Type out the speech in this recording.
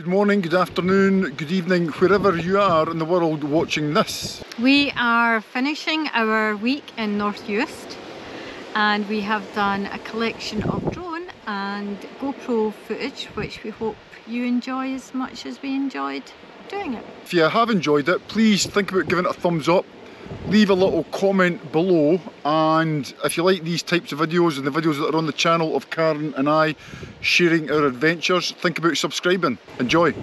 Good morning, good afternoon, good evening, wherever you are in the world watching this. We are finishing our week in North Uist and we have done a collection of drone and GoPro footage which we hope you enjoy as much as we enjoyed doing it. If you have enjoyed it, please think about giving it a thumbs up leave a little comment below and if you like these types of videos and the videos that are on the channel of Karen and I sharing our adventures think about subscribing. Enjoy